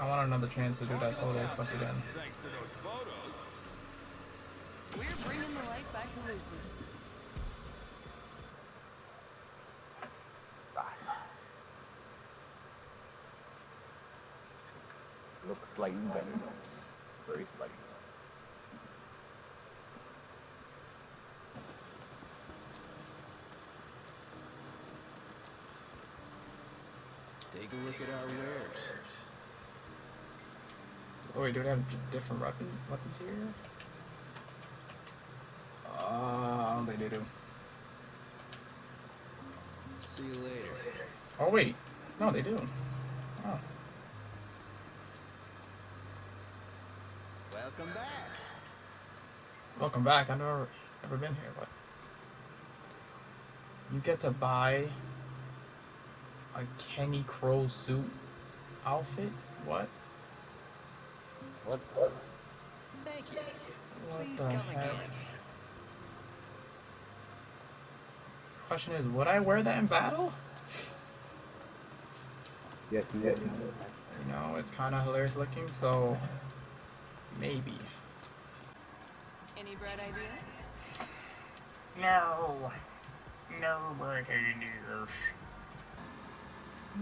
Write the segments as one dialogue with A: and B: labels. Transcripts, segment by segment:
A: I want another chance to do that solo quest again.
B: Thanks to those photos.
C: We're bringing the light back to Lucis.
D: Looks slightly better. Very slightly.
B: Take a look at our wares.
A: Oh wait, do they have different weapon weapons here? Uh, I don't think they do.
B: See you later.
A: Oh wait, no, they do. Oh,
B: Welcome back.
A: welcome back. I've never never been here, but you get to buy a Kenny Crow suit outfit. What?
D: What? What?
B: Thank you.
A: What
B: Please
A: the
B: come
A: heck?
B: again.
A: Question is, would I wear that in battle?
D: Yes, yes.
A: You know, it's kind of hilarious looking, so maybe.
C: Any bread ideas?
A: No, no bread ideas.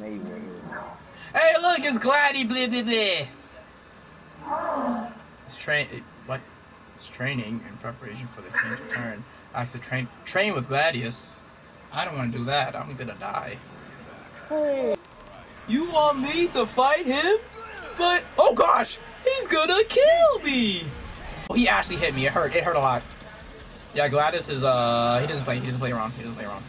D: Maybe.
A: Hey, look, it's Gladdy, blah blah blah. It's train. it- What? It's training in preparation for the king's return. I have to train train with Gladius. I don't want to do that. I'm gonna die. You want me to fight him? But oh gosh, he's gonna kill me. Oh, he actually hit me. It hurt. It hurt a lot. Yeah, Gladys is uh he doesn't play. He doesn't play around. He doesn't play around.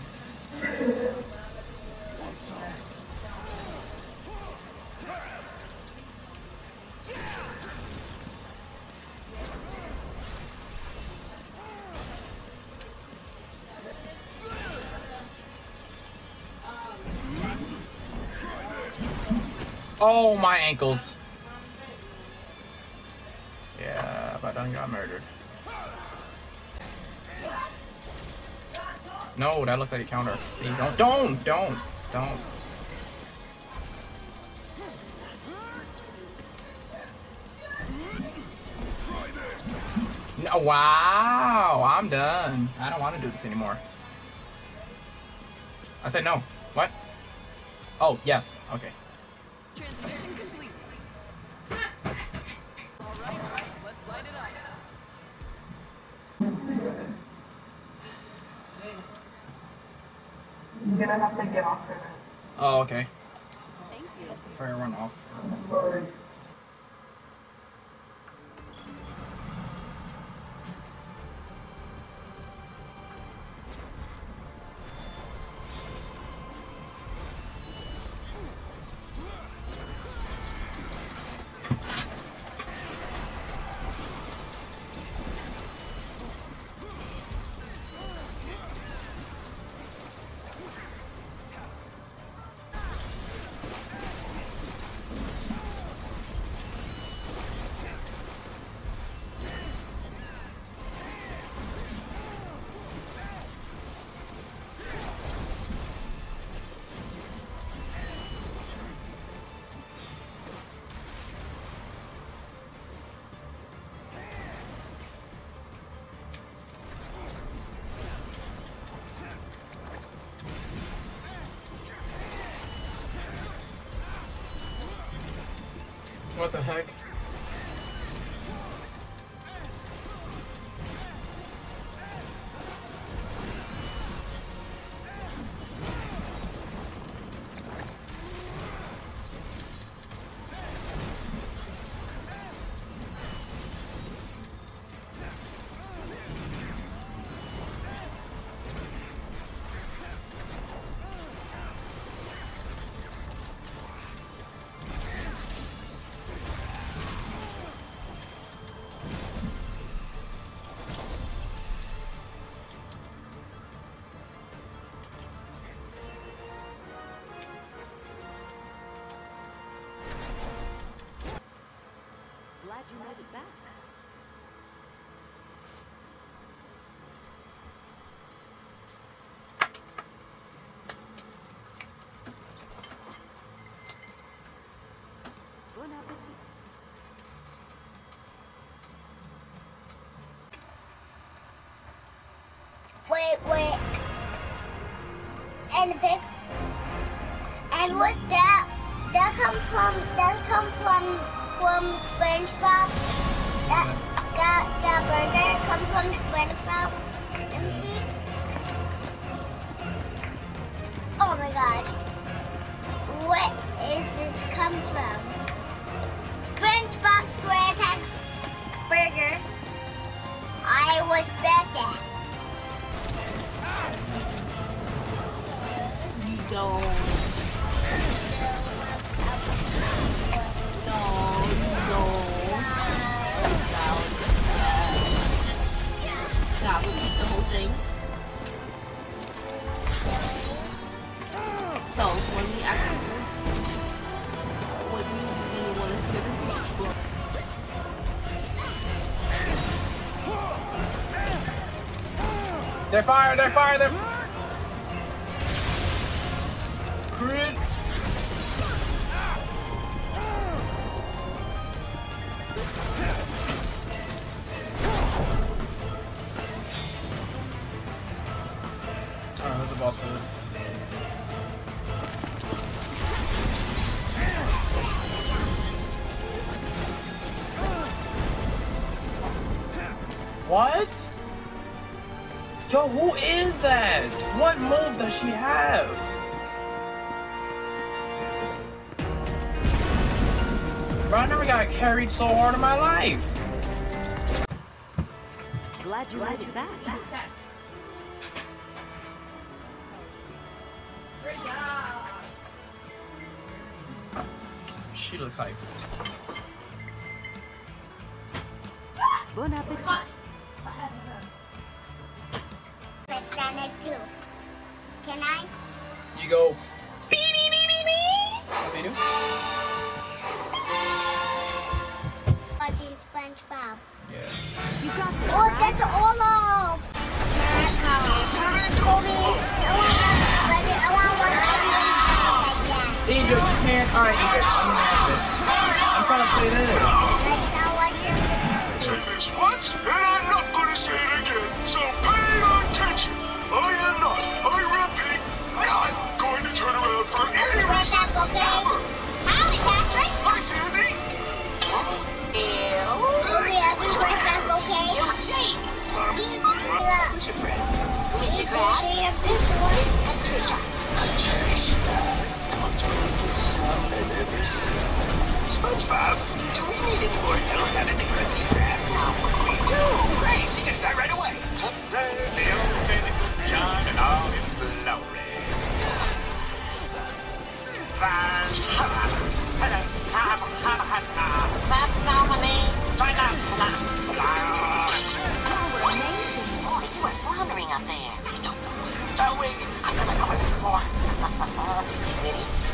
A: Oh my ankles. Yeah, but I done got murdered. No, that looks like a counter. Please don't, don't, don't, don't. No, wow, I'm done. I don't want to do this anymore. I said no. What? Oh, yes. Okay.
C: Transmission complete. All right, let's light it up.
E: You're gonna have to get off of it.
A: Oh, okay.
C: Thank you.
A: Fire run off.
E: Sorry.
A: What the heck?
F: And pig. And what's that? That come from that come from from SpongeBob. That that that burger come from SpongeBob. Let me see. Oh my gosh. What is this come from? SpongeBob SquarePants
A: They're fire, they're fire, they're Crit. Alright, the boss for this? What? Yo, who is that? What move does she have? Bro, I never got carried so hard in my life.
G: Glad you made it back.
A: She looks hype.
G: Bon appetit.
F: Like Santa too. Can I?
A: You go. Beep, beep, beep, beep, beep. What do you do?
F: SpongeBob.
A: Yeah.
G: You got this,
F: Oh,
G: right?
F: that's Olaf. Toby, I want to I want to watch something like that.
A: Egypt, you can't. Alright, Egypt. I'm gonna have it. I'm trying to play this.
H: This
F: one.
H: SpongeBob,
I: floundering up there. Oh, wait. I feel like I want some more. Sweetie.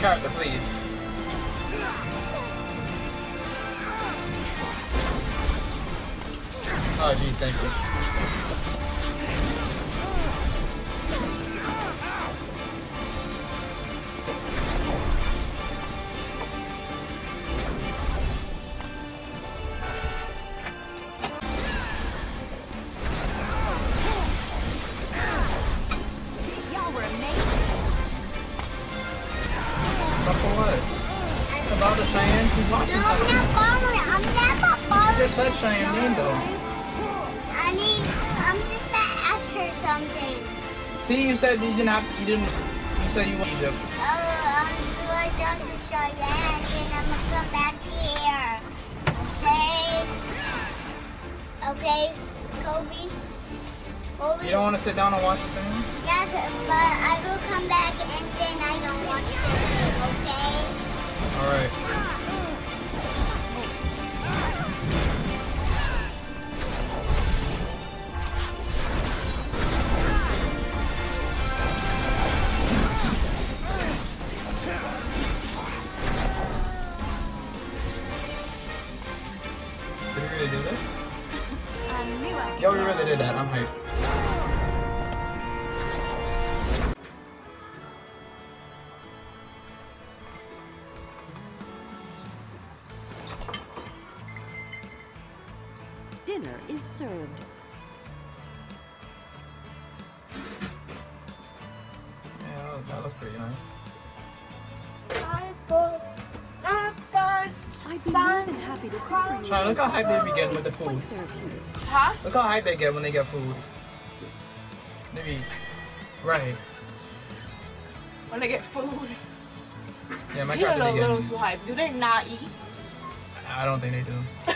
A: Character, please. Oh, jeez, thank you. You
F: following.
A: just said Cheyenne name, though.
F: I need. I'm just gonna ask her something.
A: See, you said you didn't have, you didn't, you said you want Egypt.
F: Oh, I'm going down to Cheyenne and I'm gonna come back here. Okay? Okay, Kobe? Kobe?
A: You don't want to sit down and watch the thing?
F: Yes, but I will come back and then I don't watch the video, okay?
A: Alright.
J: Is served.
A: Yeah, that, that looks pretty nice.
G: I'd be more than happy to cook for you.
A: Sean, look how hyped they begin with the food.
C: Huh?
A: Look how hyped they get when they get food. Maybe. Right.
C: When they get food.
A: Yeah, my
C: You're a
A: character
C: little, little too hype. Do they not eat?
A: I don't think they do.